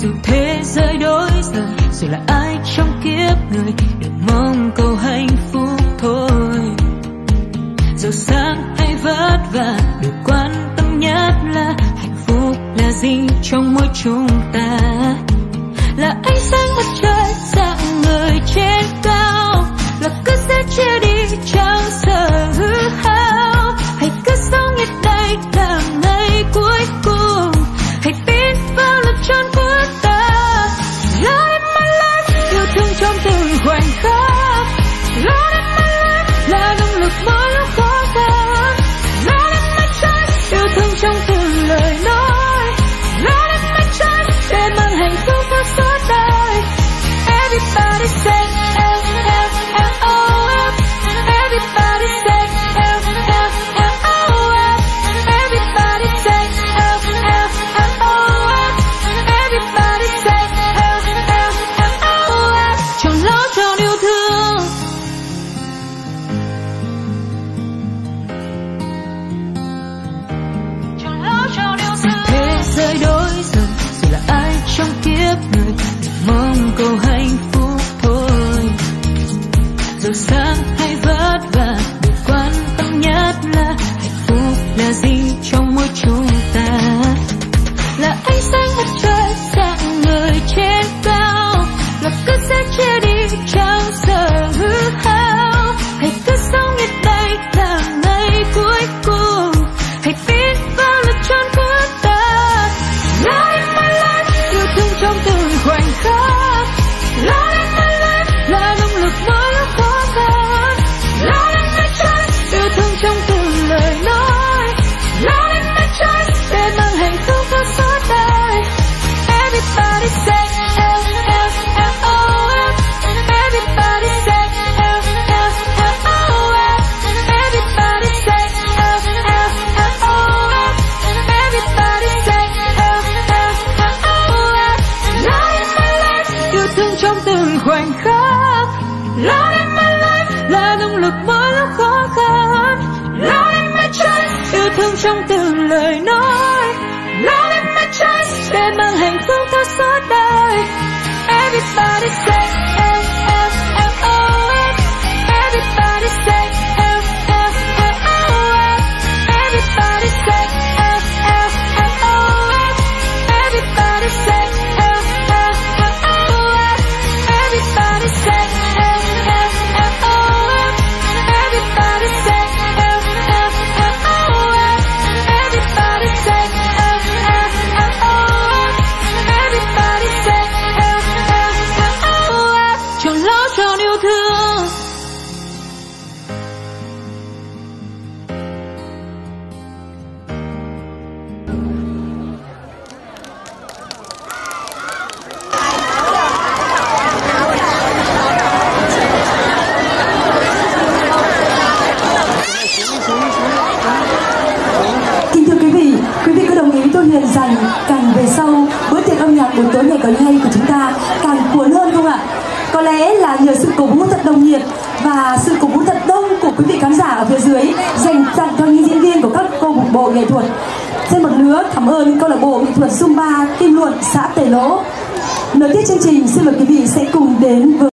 dù thế giới đổi giờ dù là ai trong kiếp người đừng mong cầu hạnh phúc thôi. Dù sáng hay vất vả, điều quan tâm nhất là hạnh phúc là gì trong mỗi chúng ta. gotta chân trong từng khoảnh khắc. Love in my life là động lực mỗi lúc khó khăn. Love in my chest yêu thương trong từng lời nói. Love in my chest để mang hạnh phúc thoát suốt đời. Everybody rằng càng về sau bữa tiệc âm nhạc buổi tối ngày càng hay của chúng ta càng cuốn hơn không ạ? Có lẽ là nhờ sự cổ vũ thật đồng nhiệt và sự cổ vũ thật đông của quý vị khán giả ở phía dưới dành tặng cho những diễn viên của các câu lạc bộ nghệ thuật. Thêm một lứa cảm ơn câu lạc bộ nghệ thuật Zumba Kim Luận, xã Tề Lỗ. Nối tiếp chương trình, xin mời quý vị sẽ cùng đến với